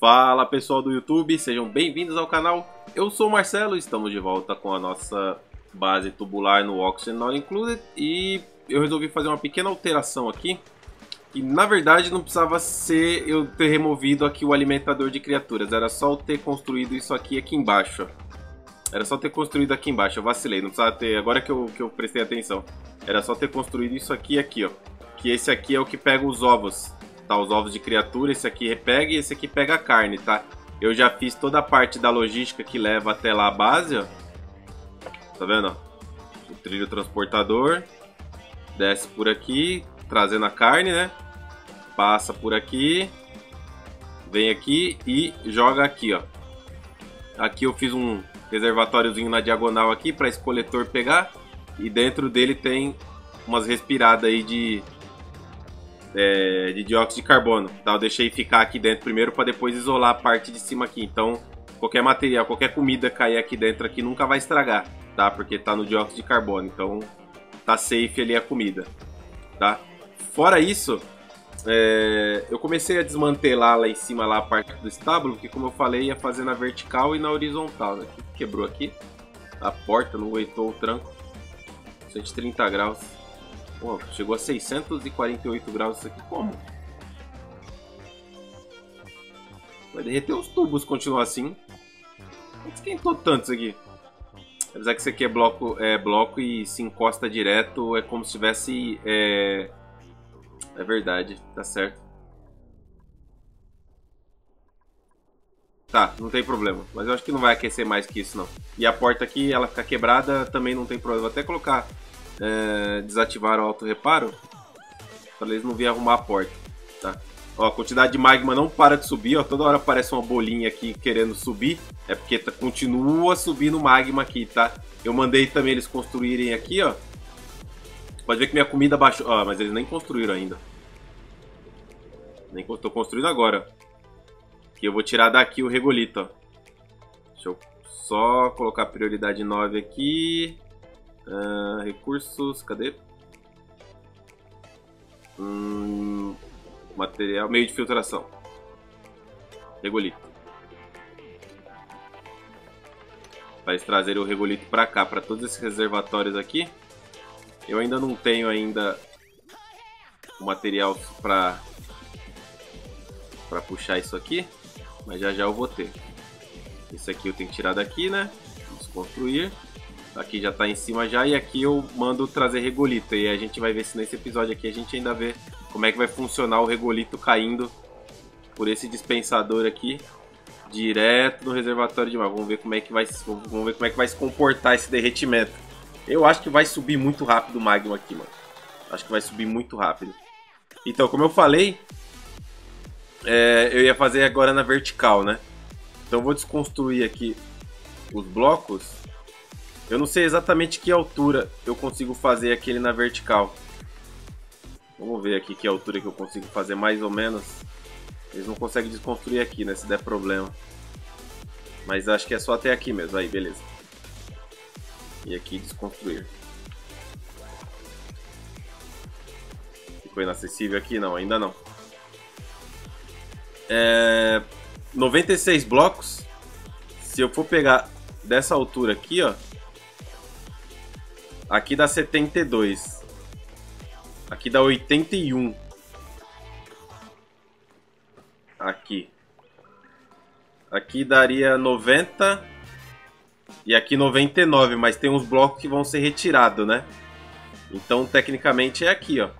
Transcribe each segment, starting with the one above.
Fala pessoal do YouTube, sejam bem-vindos ao canal. Eu sou o Marcelo e estamos de volta com a nossa base tubular no Oxygen Not Included e eu resolvi fazer uma pequena alteração aqui que na verdade não precisava ser eu ter removido aqui o alimentador de criaturas, era só eu ter construído isso aqui aqui embaixo. Era só ter construído aqui embaixo, eu vacilei, não precisava ter, agora que eu, que eu prestei atenção. Era só ter construído isso aqui e aqui, ó. Que esse aqui é o que pega os ovos, tá? Os ovos de criatura, esse aqui repega e esse aqui pega a carne, tá? Eu já fiz toda a parte da logística que leva até lá a base, ó. Tá vendo? O trilho transportador. Desce por aqui, trazendo a carne, né? Passa por aqui. Vem aqui e joga aqui, ó. Aqui eu fiz um reservatóriozinho na diagonal aqui para esse coletor pegar. E dentro dele tem umas respiradas aí de, é, de dióxido de carbono. Tá? Eu deixei ficar aqui dentro primeiro para depois isolar a parte de cima aqui. Então, qualquer material, qualquer comida cair aqui dentro aqui nunca vai estragar, tá? Porque tá no dióxido de carbono. Então, tá safe ali a comida, tá? Fora isso, é, eu comecei a desmantelar lá em cima lá a parte do estábulo, que como eu falei, ia fazer na vertical e na horizontal. Né? Quebrou aqui. A porta não aguentou o tranco. 130 graus. Pô, chegou a 648 graus isso aqui. Como? Vai derreter os tubos continuar assim. Esquentou tanto isso aqui. Apesar que isso aqui é bloco, é bloco e se encosta direto, é como se tivesse é, é verdade, tá certo. Tá, não tem problema. Mas eu acho que não vai aquecer mais que isso, não. E a porta aqui, ela ficar quebrada, também não tem problema. Vou até colocar... É, desativar o auto-reparo. Pra eles não virem arrumar a porta, tá? Ó, a quantidade de magma não para de subir, ó. Toda hora aparece uma bolinha aqui querendo subir. É porque tá, continua subindo magma aqui, tá? Eu mandei também eles construírem aqui, ó. Pode ver que minha comida baixou. Ó, mas eles nem construíram ainda. Nem tô construindo agora. Que eu vou tirar daqui o regolito, ó. Deixa eu só colocar prioridade 9 aqui. Uh, recursos, cadê? Hum, material, meio de filtração. Regolito. Para eles o regolito para cá, para todos esses reservatórios aqui. Eu ainda não tenho ainda o material para para puxar isso aqui, mas já já eu vou ter. Esse aqui eu tenho que tirar daqui, né? Desconstruir. Aqui já está em cima já e aqui eu mando trazer regolito. E a gente vai ver se nesse episódio aqui a gente ainda vê como é que vai funcionar o regolito caindo por esse dispensador aqui direto no reservatório de mar. Vamos ver como é que vai, vamos ver como é que vai se comportar esse derretimento. Eu acho que vai subir muito rápido o magma aqui, mano. Acho que vai subir muito rápido. Então, como eu falei, é, eu ia fazer agora na vertical, né? Então eu vou desconstruir aqui os blocos. Eu não sei exatamente que altura eu consigo fazer aquele na vertical. Vamos ver aqui que altura que eu consigo fazer mais ou menos. Eles não conseguem desconstruir aqui, né? Se der problema. Mas acho que é só até aqui mesmo. Aí, beleza. E aqui desconstruir. Ficou inacessível aqui? Não, ainda não. É, 96 blocos. Se eu for pegar dessa altura aqui, ó. Aqui dá 72. Aqui dá 81. Aqui. Aqui daria 90. E aqui 99, mas tem uns blocos que vão ser retirados, né? Então, tecnicamente é aqui, ó.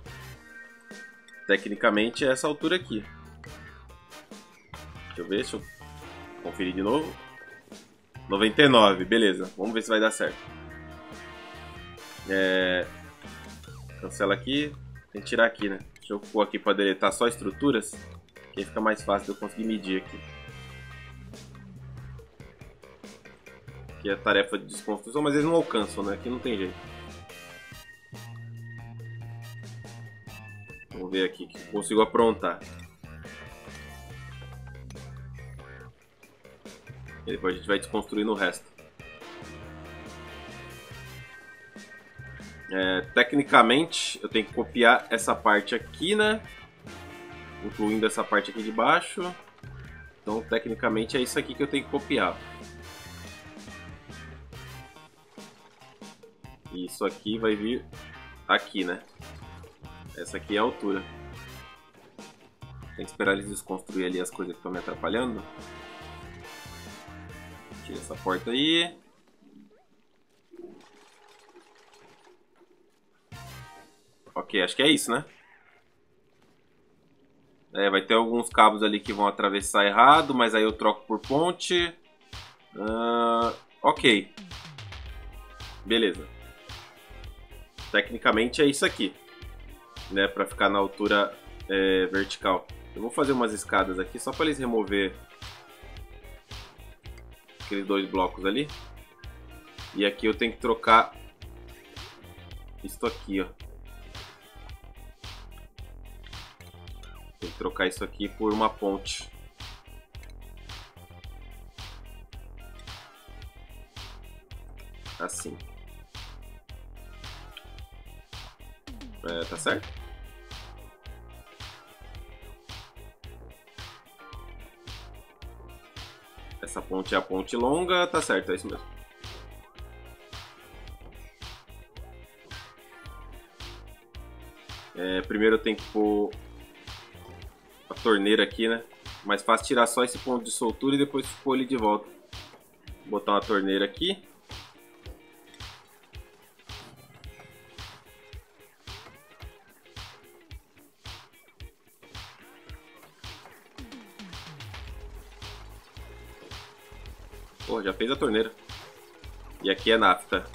Tecnicamente é essa altura aqui. Deixa eu ver, deixa eu conferir de novo. 99, beleza. Vamos ver se vai dar certo. É... Cancela aqui. Tem que tirar aqui, né? Deixa eu pôr aqui para deletar só estruturas. Que aí fica mais fácil de eu conseguir medir aqui. Aqui é a tarefa de desconstrução, mas eles não alcançam, né? Aqui não tem jeito. Vamos ver aqui que consigo aprontar. E depois a gente vai desconstruindo o resto. É, tecnicamente, eu tenho que copiar essa parte aqui, né? Incluindo essa parte aqui de baixo. Então, tecnicamente, é isso aqui que eu tenho que copiar. E isso aqui vai vir aqui, né? Essa aqui é a altura. Tem que esperar eles desconstruir ali as coisas que estão me atrapalhando. Tira essa porta aí. Ok, acho que é isso, né? É, vai ter alguns cabos ali que vão atravessar errado, mas aí eu troco por ponte. Uh, ok. Beleza. Tecnicamente é isso aqui. Né, para ficar na altura é, vertical. Eu vou fazer umas escadas aqui só para eles remover aqueles dois blocos ali. E aqui eu tenho que trocar isso aqui, ó. Trocar isso aqui por uma ponte. Assim. É, tá certo? Essa ponte é a ponte longa, tá certo, é isso mesmo. É, primeiro eu tenho que pôr a torneira aqui, né? Mais fácil tirar só esse ponto de soltura e depois pôr ele de volta. Vou botar uma torneira aqui. Pô, já fez a torneira. E aqui é nafta.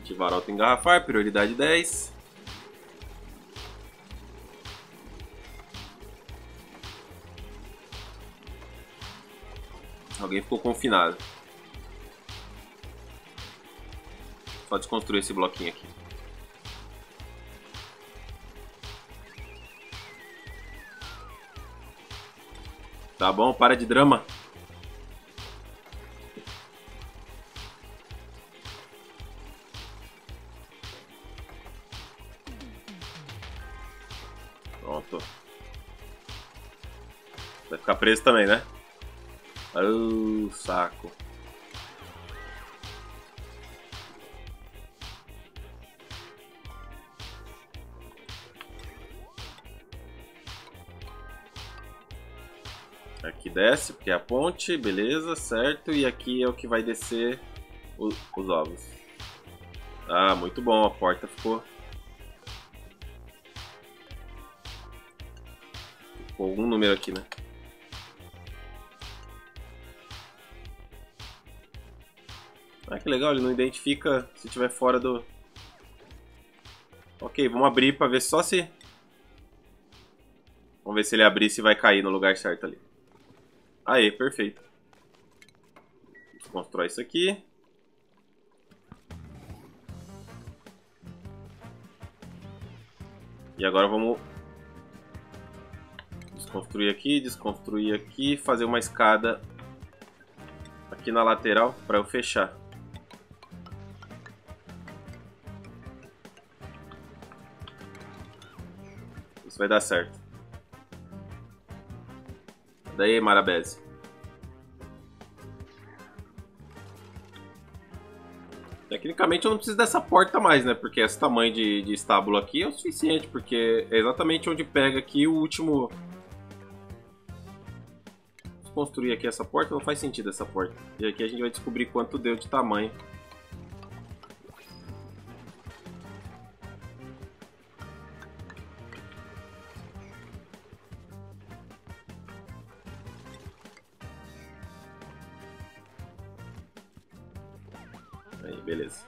Ativar auto engarrafar, prioridade 10. Alguém ficou confinado. Só desconstruir esse bloquinho aqui. Tá bom, para de drama. Pronto. Vai ficar preso também, né? Oh, saco. Aqui desce, porque é a ponte, beleza, certo. E aqui é o que vai descer o, os ovos. Ah, muito bom, a porta ficou... Ficou algum número aqui, né? Que legal, ele não identifica se estiver fora do... Ok, vamos abrir para ver só se... Vamos ver se ele abrir se vai cair no lugar certo ali. Aí, perfeito. Desconstrói isso aqui. E agora vamos desconstruir aqui, desconstruir aqui, fazer uma escada aqui na lateral para eu fechar. Isso vai dar certo. Daí, Marabese. Tecnicamente eu não preciso dessa porta mais, né? Porque esse tamanho de, de estábulo aqui é o suficiente, porque é exatamente onde pega aqui o último... Construir aqui essa porta, não faz sentido essa porta. E aqui a gente vai descobrir quanto deu de tamanho. Beleza.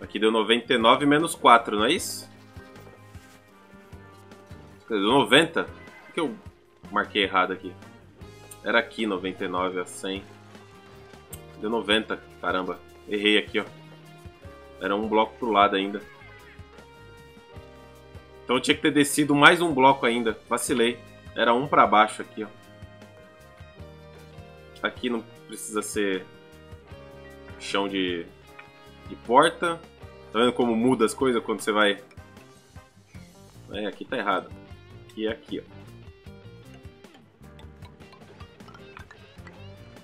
Aqui deu 99 menos 4, não é isso? Deu 90? Por que eu marquei errado aqui? Era aqui 99 a 100. Deu 90, caramba. Errei aqui, ó. Era um bloco pro lado ainda. Então eu tinha que ter descido mais um bloco ainda. Vacilei. Era um para baixo aqui, ó. Aqui não precisa ser chão de de porta. Tá vendo como muda as coisas quando você vai... É, aqui tá errado. Aqui é aqui, ó.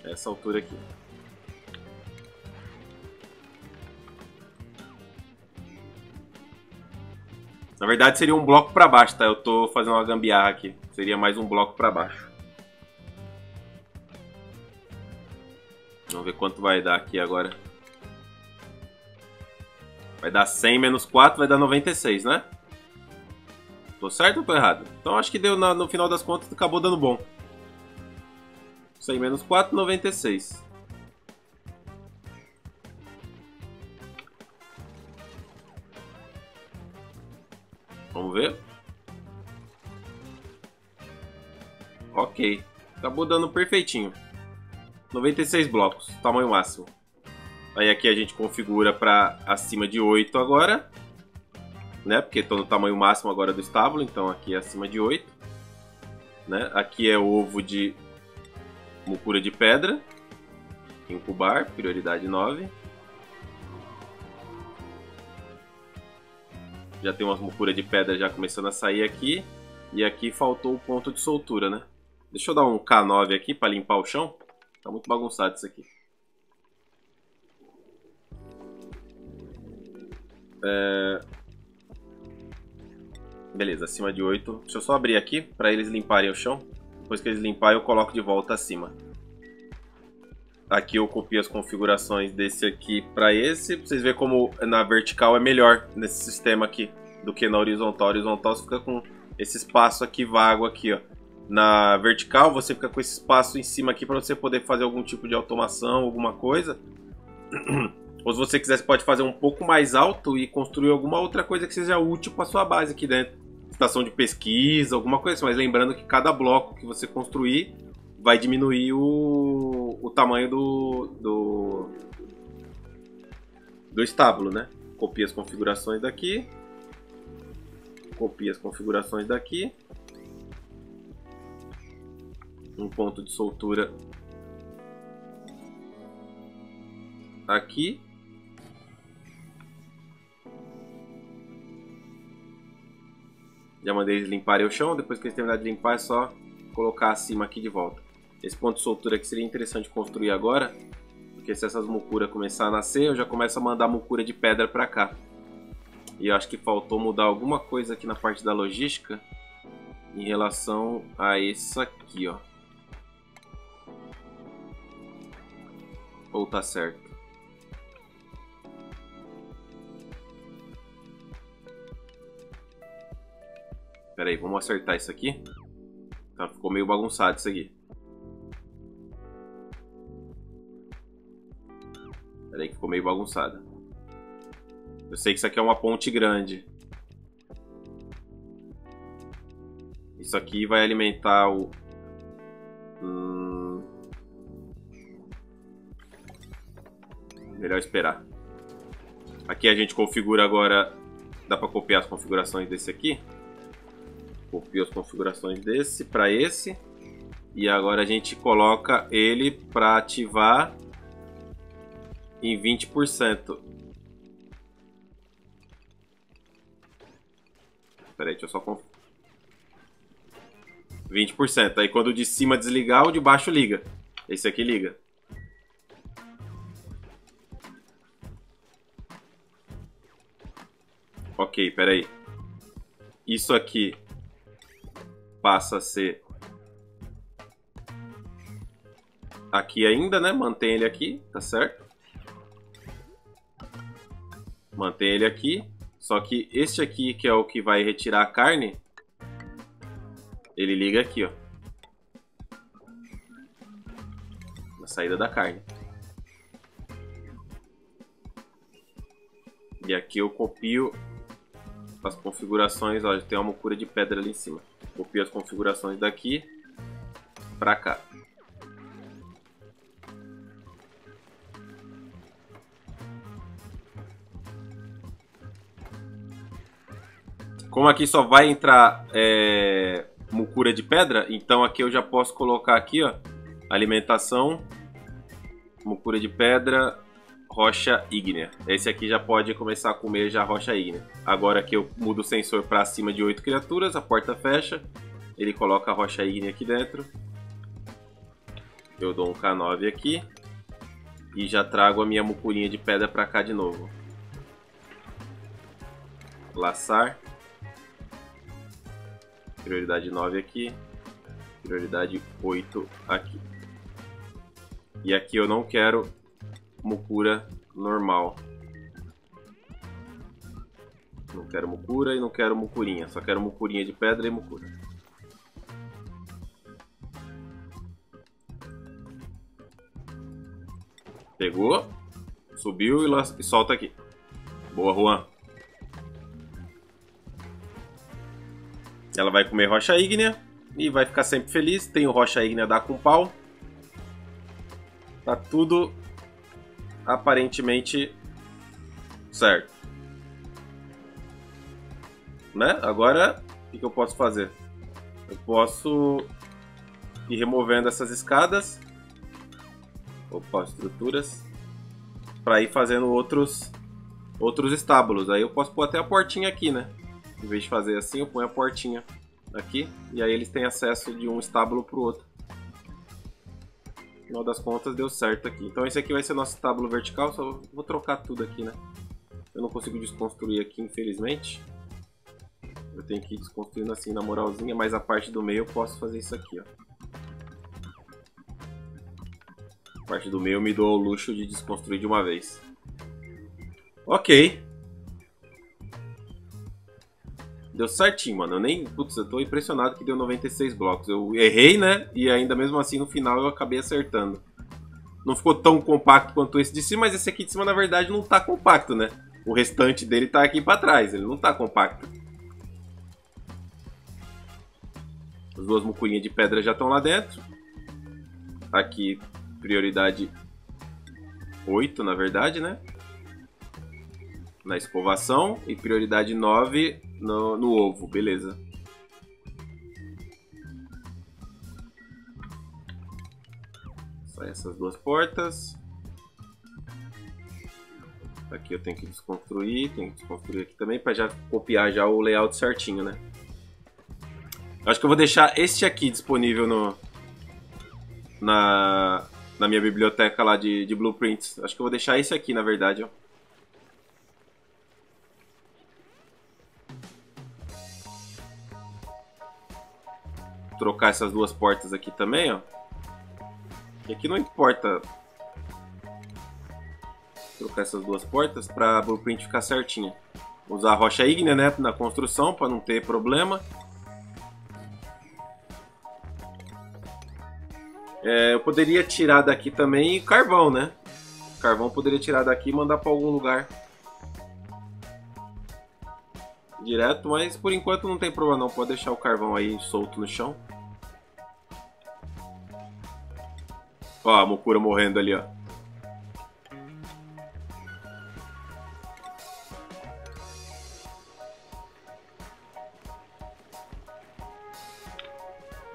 Essa altura aqui. Na verdade seria um bloco para baixo, tá? Eu tô fazendo uma gambiarra aqui. Seria mais um bloco para baixo. Vamos ver quanto vai dar aqui agora. Vai dar 100 menos 4, vai dar 96, né? Tô certo ou tô errado? Então acho que deu no final das contas, acabou dando bom. 100 menos 4, 96. Vamos ver. Ok. Acabou dando perfeitinho. 96 blocos, tamanho máximo. Aí aqui a gente configura para acima de 8 agora. Né? Porque estou no tamanho máximo agora do estábulo, então aqui é acima de 8. Né? Aqui é ovo de mucura de pedra. Incubar, prioridade 9. Já tem umas mucuras de pedra já começando a sair aqui. E aqui faltou o ponto de soltura, né? Deixa eu dar um K9 aqui para limpar o chão. Tá muito bagunçado isso aqui. É... Beleza, acima de 8. Deixa eu só abrir aqui para eles limparem o chão. Depois que eles limparem, eu coloco de volta acima. Aqui eu copio as configurações desse aqui para esse. Pra vocês verem como na vertical é melhor nesse sistema aqui do que na horizontal. A horizontal você fica com esse espaço aqui vago aqui, ó. Na vertical você fica com esse espaço em cima aqui para você poder fazer algum tipo de automação, alguma coisa. Ou se você quiser, você pode fazer um pouco mais alto e construir alguma outra coisa que seja útil para sua base aqui dentro. Estação de pesquisa, alguma coisa assim. Mas lembrando que cada bloco que você construir vai diminuir o, o tamanho do, do, do estábulo, né? Copia as configurações daqui. Copia as configurações daqui. Um ponto de soltura aqui. Já mandei eles limparem o chão, depois que eles terminarem de limpar é só colocar acima aqui de volta. Esse ponto de soltura aqui seria interessante construir agora, porque se essas mucuras começar a nascer, eu já começo a mandar mucura de pedra para cá. E eu acho que faltou mudar alguma coisa aqui na parte da logística em relação a isso aqui, ó. Ou tá certo? Pera aí, vamos acertar isso aqui. Tá, ficou meio bagunçado isso aqui. Pera aí que ficou meio bagunçado. Eu sei que isso aqui é uma ponte grande. Isso aqui vai alimentar o... Hum... Melhor esperar. Aqui a gente configura agora... Dá para copiar as configurações desse aqui. Copio as configurações desse para esse. E agora a gente coloca ele para ativar em 20%. Peraí, deixa eu só conf... 20%. Aí quando o de cima desligar, o de baixo liga. Esse aqui liga. Ok, peraí. Isso aqui passa a ser aqui ainda, né? Mantém ele aqui, tá certo? Mantém ele aqui. Só que este aqui, que é o que vai retirar a carne, ele liga aqui, ó. Na saída da carne. E aqui eu copio as configurações, ó, tem uma mucura de pedra ali em cima. Copio as configurações daqui para cá. Como aqui só vai entrar é, mucura de pedra, então aqui eu já posso colocar aqui, ó, alimentação, mucura de pedra, rocha ígnea. Esse aqui já pode começar a comer já rocha ígnea. Agora que eu mudo o sensor para cima de 8 criaturas, a porta fecha. Ele coloca a rocha ígnea aqui dentro. Eu dou um K9 aqui. E já trago a minha mucurinha de pedra para cá de novo. Laçar. Prioridade 9 aqui. Prioridade 8 aqui. E aqui eu não quero Mukura normal. Não quero Mukura e não quero Mucurinha. Só quero Mucurinha de pedra e Mukura. Pegou. Subiu e, e solta aqui. Boa, Juan. Ela vai comer rocha ígnea e vai ficar sempre feliz. Tem o rocha ígnea dar com pau. Tá tudo aparentemente certo. Né? Agora, o que eu posso fazer? Eu posso ir removendo essas escadas. Opa, estruturas. Para ir fazendo outros outros estábulos. Aí eu posso pôr até a portinha aqui, né? Em vez de fazer assim, eu ponho a portinha aqui. E aí eles têm acesso de um estábulo para o outro final das contas deu certo aqui. Então esse aqui vai ser nosso tábulo vertical, só vou trocar tudo aqui, né? Eu não consigo desconstruir aqui, infelizmente. Eu tenho que ir desconstruindo assim na moralzinha, mas a parte do meio eu posso fazer isso aqui, ó. A parte do meio me dou o luxo de desconstruir de uma vez. Ok. Deu certinho, mano. Eu nem. Putz, eu tô impressionado que deu 96 blocos. Eu errei, né? E ainda mesmo assim no final eu acabei acertando. Não ficou tão compacto quanto esse de cima, mas esse aqui de cima na verdade não tá compacto, né? O restante dele tá aqui pra trás, ele não tá compacto. As duas mucurinhas de pedra já estão lá dentro. Aqui, prioridade 8, na verdade, né? Na escovação. E prioridade 9 no, no ovo, beleza. Sai essas duas portas. Aqui eu tenho que desconstruir, tenho que desconstruir aqui também para já copiar já o layout certinho, né? Acho que eu vou deixar este aqui disponível no na, na minha biblioteca lá de, de blueprints. Acho que eu vou deixar esse aqui, na verdade, ó. Trocar essas duas portas aqui também, ó. E aqui não importa trocar essas duas portas para a blueprint ficar certinha. Usar a rocha ígnea né, na construção para não ter problema. É, eu poderia tirar daqui também carvão, né? Carvão poderia tirar daqui e mandar para algum lugar direto, mas por enquanto não tem problema não. Pode deixar o carvão aí solto no chão. Ó, a Mokura morrendo ali, ó.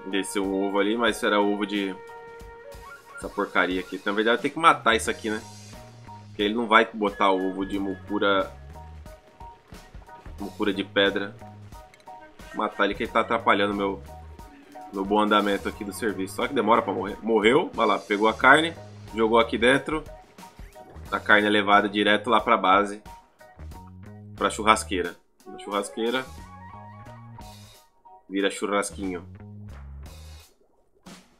Desceu um ovo ali, mas era ovo de... Essa porcaria aqui. Na verdade, tem que matar isso aqui, né? Porque ele não vai botar o ovo de Mukura... Mukura de pedra. Vou matar ele que ele tá atrapalhando meu, no bom andamento aqui do serviço. Só que demora para morrer. Morreu, vai lá, pegou a carne, jogou aqui dentro. A carne é levada direto lá para base, para churrasqueira. Na churrasqueira vira churrasquinho.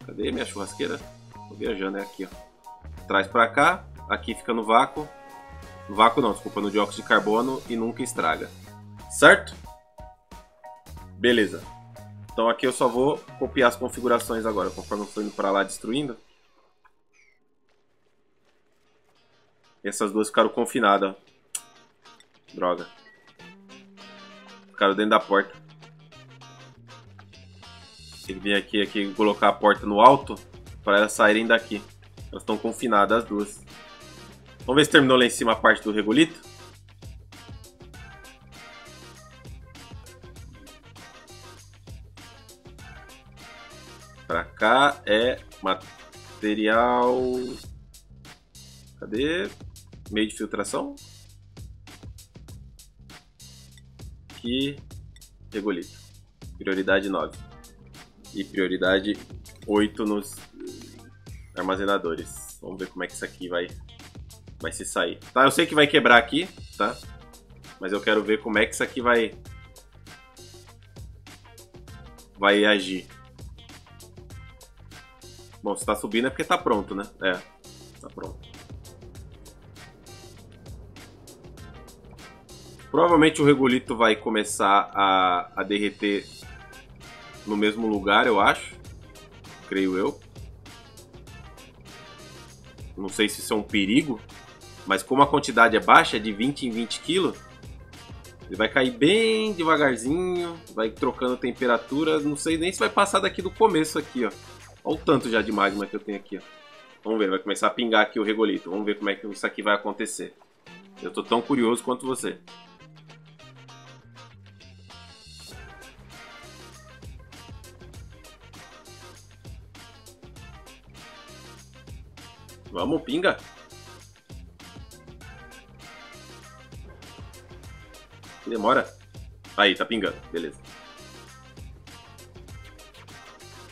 Cadê minha churrasqueira? Tô viajando, é aqui, ó. Traz para cá, aqui fica no vácuo. No vácuo não, desculpa, no dióxido de carbono e nunca estraga. Certo? Beleza. Então aqui eu só vou copiar as configurações agora, conforme eu for indo para lá destruindo. E essas duas ficaram confinadas. Droga. Ficaram dentro da porta. Ele vem aqui, aqui colocar a porta no alto para elas saírem daqui. Elas estão confinadas as duas. Vamos ver se terminou lá em cima a parte do regolito. Cá é material. Cadê? meio de filtração. Aqui, regolito. Prioridade 9. E prioridade 8 nos armazenadores. Vamos ver como é que isso aqui vai, vai se sair. Tá, eu sei que vai quebrar aqui, tá? Mas eu quero ver como é que isso aqui vai... Vai agir. Bom, se tá subindo é porque tá pronto, né? É, tá pronto. Provavelmente o regolito vai começar a, a derreter no mesmo lugar, eu acho. Creio eu. Não sei se isso é um perigo, mas como a quantidade é baixa, de 20 em 20 quilos, ele vai cair bem devagarzinho, vai trocando temperatura. Não sei nem se vai passar daqui do começo aqui, ó. Olha o tanto já de magma que eu tenho aqui. Vamos ver, vai começar a pingar aqui o regolito. Vamos ver como é que isso aqui vai acontecer. Eu tô tão curioso quanto você. Vamos, pinga. Demora. Aí, tá pingando. Beleza.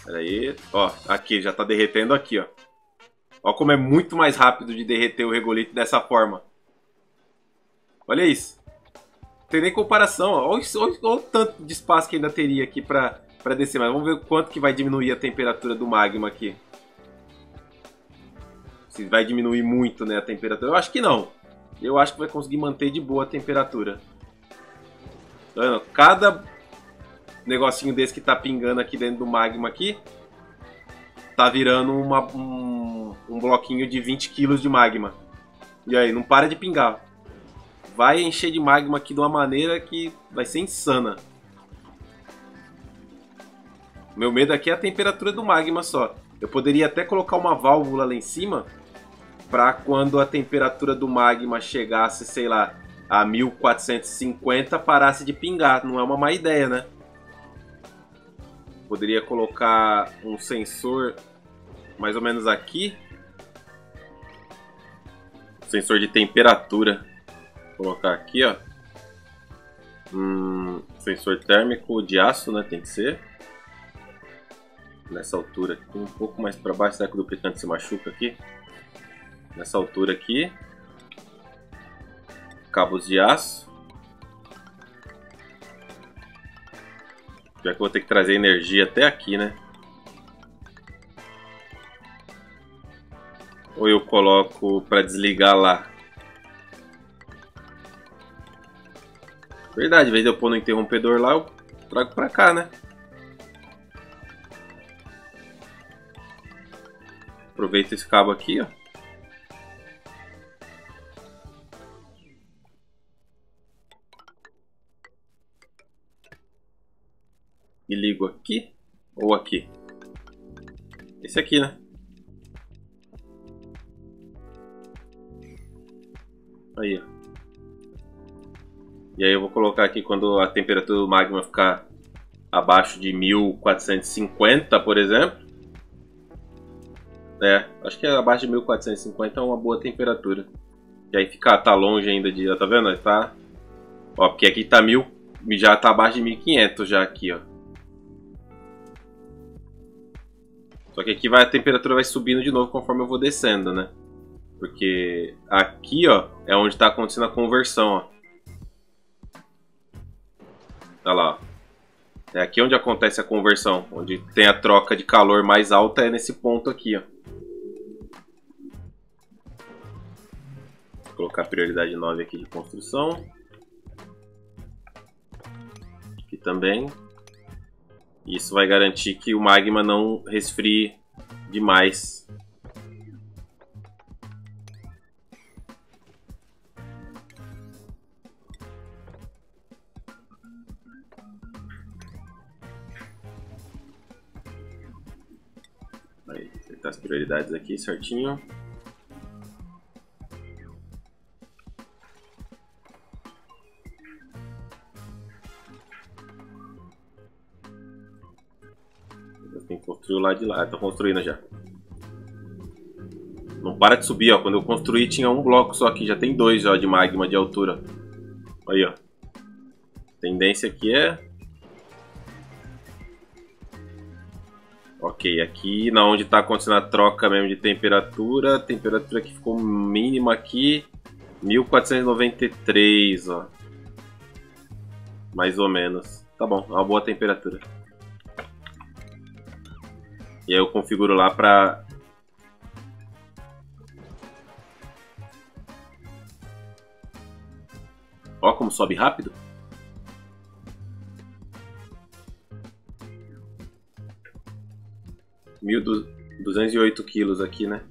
Pera aí. Ó, aqui, já tá derretendo aqui, ó. Ó como é muito mais rápido de derreter o regolito dessa forma. Olha isso. Não tem nem comparação. Olha, olha, olha, o tanto de espaço que ainda teria aqui pra, pra descer. Mas vamos ver quanto que vai diminuir a temperatura do magma aqui. Se vai diminuir muito, né, a temperatura. Eu acho que não. Eu acho que vai conseguir manter de boa a temperatura. Tá vendo? Cada negocinho desse que tá pingando aqui dentro do magma aqui, tá virando uma, um, um bloquinho de 20 kg de magma. E aí, não para de pingar. Vai encher de magma aqui de uma maneira que vai ser insana. Meu medo aqui é a temperatura do magma só. Eu poderia até colocar uma válvula lá em cima para quando a temperatura do magma chegasse, sei lá, a 1450 parasse de pingar. Não é uma má ideia, né? Poderia colocar um sensor mais ou menos aqui. Sensor de temperatura. Vou colocar aqui, ó. Hum, sensor térmico de aço, né? Tem que ser. Nessa altura aqui, um pouco mais para baixo. Será que o duplicante se machuca aqui? Nessa altura aqui. Cabos de aço. Já que eu vou ter que trazer energia até aqui, né? Ou eu coloco para desligar lá? Verdade, vez de eu pôr no interrompedor lá, eu trago para cá, né? Aproveita esse cabo aqui, ó. E ligo aqui ou aqui? Esse aqui, né? Aí, ó. E aí eu vou colocar aqui quando a temperatura do magma ficar abaixo de 1450, por exemplo. É, acho que abaixo de 1450 é uma boa temperatura. E aí ficar tá longe ainda de, tá vendo? Tá Ó, porque aqui tá mil, já tá abaixo de 1500 já aqui, ó. Só que aqui vai, a temperatura vai subindo de novo conforme eu vou descendo, né? Porque aqui, ó, é onde está acontecendo a conversão, ó. Olha lá, ó. É aqui onde acontece a conversão, onde tem a troca de calor mais alta é nesse ponto aqui, ó. Vou colocar prioridade 9 aqui de construção. Aqui também. Isso vai garantir que o magma não resfrie demais. Aí, acertar as prioridades aqui certinho. Lado de lá. Estou construindo já. Não para de subir, ó. Quando eu construí tinha um bloco só aqui, já tem dois já de magma de altura. Aí, ó. A tendência aqui é... Ok, aqui na onde está acontecendo a troca mesmo de temperatura, temperatura que ficou mínima aqui, 1493, ó. Mais ou menos. Tá bom, é uma boa temperatura. E aí eu configuro lá pra... Ó como sobe rápido. Mil duzentos e oito quilos aqui, né?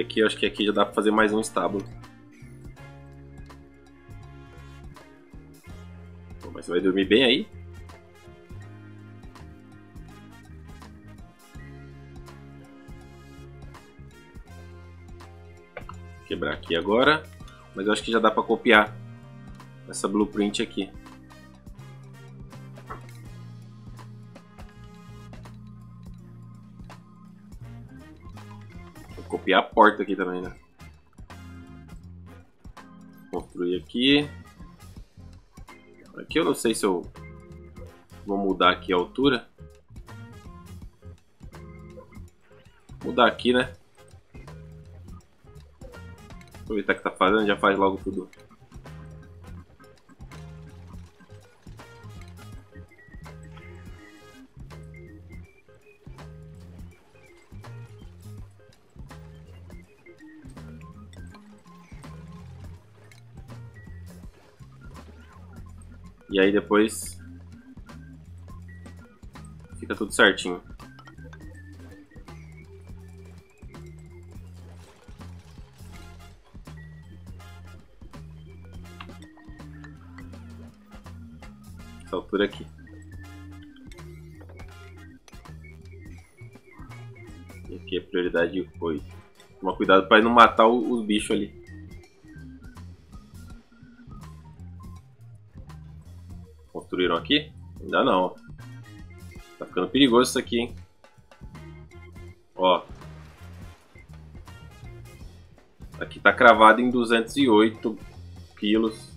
Aqui, acho que aqui já dá para fazer mais um estábulo. mas você vai dormir bem aí? Quebrar aqui agora, mas eu acho que já dá para copiar essa blueprint aqui. Copiar a porta aqui também, né? Construir aqui. Aqui eu não sei se eu vou mudar aqui a altura. Mudar aqui, né? Aproveitar que tá fazendo, já faz logo tudo. E aí depois fica tudo certinho. Essa altura aqui. E aqui é prioridade 8. Toma cuidado para não matar os bichos ali. Aqui? Ainda não. Tá ficando perigoso isso aqui, hein? Ó. Aqui tá cravado em 208 quilos.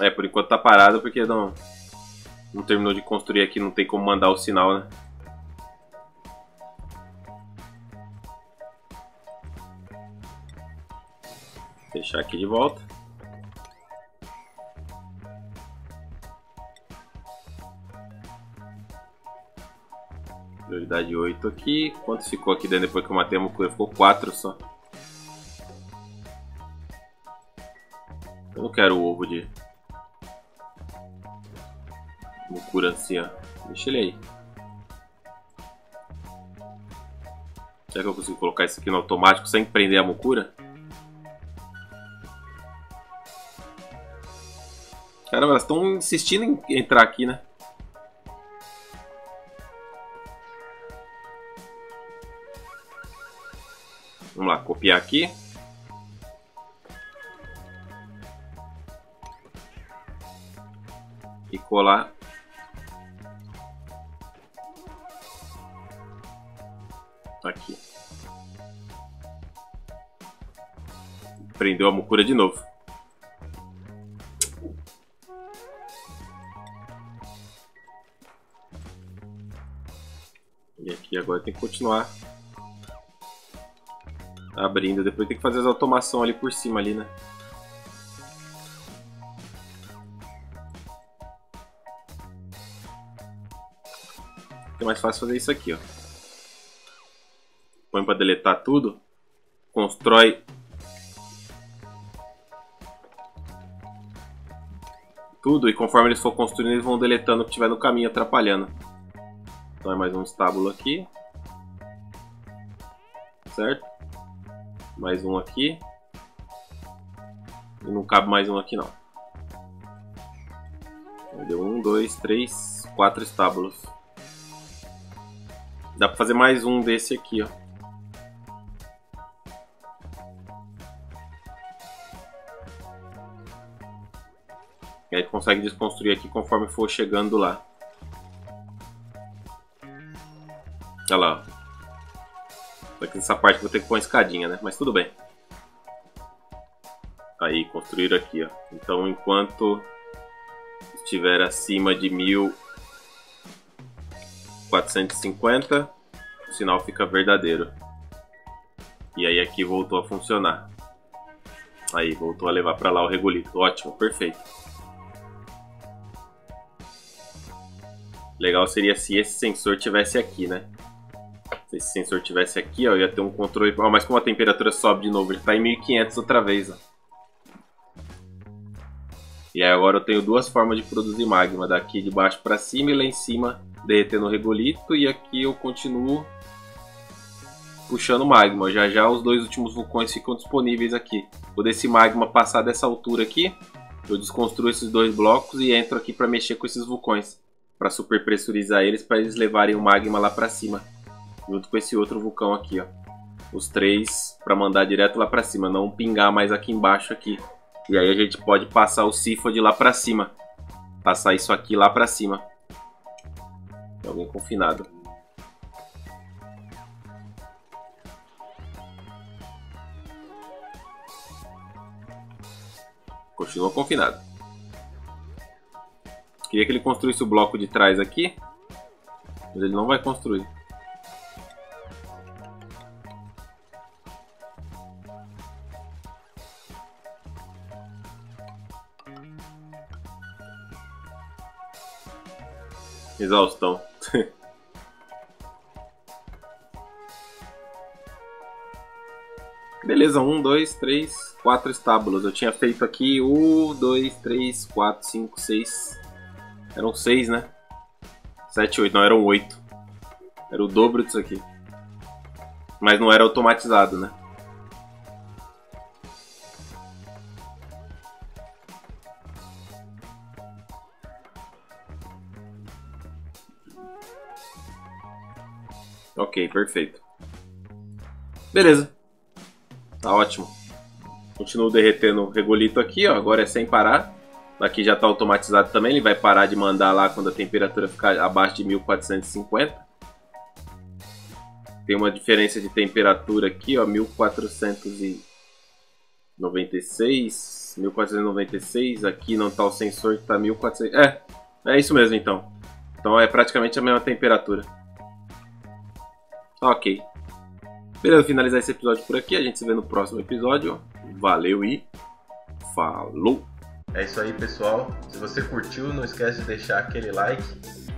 É, por enquanto tá parado porque não, não terminou de construir aqui, não tem como mandar o sinal, né? Fechar aqui de volta. Prioridade 8 aqui. Quanto ficou aqui dentro depois que eu matei a mucura? Ficou 4 só. Eu não quero o ovo de mucura anciã. Deixa ele aí. Será que eu consigo colocar isso aqui no automático sem prender a mucura? Caramba, elas estão insistindo em entrar aqui, né? Vamos lá, copiar aqui. E colar. Aqui. Prendeu a mucura de novo. Tem que continuar abrindo. Depois tem que fazer as automação ali por cima ali, né? É mais fácil fazer isso aqui, ó. Põe para deletar tudo. Constrói tudo e conforme eles for construindo, eles vão deletando o que tiver no caminho atrapalhando. Então é mais um estábulo aqui. Certo? Mais um aqui. E não cabe mais um aqui não. Deu um, dois, três, quatro estábulos. Dá pra fazer mais um desse aqui, ó. E aí consegue desconstruir aqui conforme for chegando lá. Olha lá. Só que nessa parte vou ter que pôr uma escadinha, né? Mas tudo bem. Aí, construir aqui, ó. Então, enquanto estiver acima de 1450, o sinal fica verdadeiro. E aí aqui voltou a funcionar. Aí, voltou a levar para lá o regolito. Ótimo, perfeito. Legal seria se esse sensor tivesse aqui, né? Se esse sensor tivesse aqui, ó, eu ia ter um controle... Ó, mas como a temperatura sobe de novo, já está em 1500 outra vez, ó. E aí agora eu tenho duas formas de produzir magma, daqui de baixo para cima e lá em cima derretendo regolito e aqui eu continuo puxando magma. Já já os dois últimos vulcões ficam disponíveis aqui. Quando esse magma passar dessa altura aqui, eu desconstruo esses dois blocos e entro aqui para mexer com esses vulcões. Para superpressurizar eles, para eles levarem o magma lá para cima. Junto com esse outro vulcão aqui, ó. Os três para mandar direto lá para cima, não pingar mais aqui embaixo aqui. E aí a gente pode passar o Sifa de lá pra cima. Passar isso aqui lá pra cima. Tem alguém confinado. Continua confinado. Queria que ele construísse o bloco de trás aqui. Mas ele não vai construir. Exaustão. Beleza, um, dois, três, quatro estábulos. Eu tinha feito aqui um, dois, três, quatro, cinco, seis. Eram seis, né? Sete, oito. Não, eram oito. Era o dobro disso aqui. Mas não era automatizado, né? Perfeito. Beleza. Tá ótimo. Continuo derretendo o regolito aqui, ó. Agora é sem parar. Aqui já está automatizado também. Ele vai parar de mandar lá quando a temperatura ficar abaixo de 1450. Tem uma diferença de temperatura aqui, ó. 1496. 1496. Aqui não está o sensor que está 1400. É, é isso mesmo então. Então é praticamente a mesma temperatura. Ok. Beleza, finalizar esse episódio por aqui. A gente se vê no próximo episódio. Valeu e falou! É isso aí, pessoal. Se você curtiu, não esquece de deixar aquele like.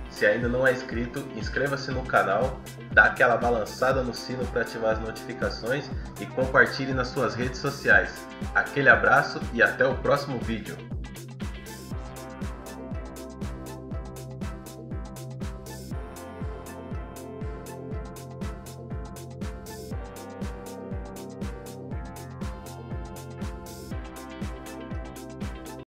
Se ainda não é inscrito, inscreva-se no canal, dá aquela balançada no sino para ativar as notificações e compartilhe nas suas redes sociais. Aquele abraço e até o próximo vídeo.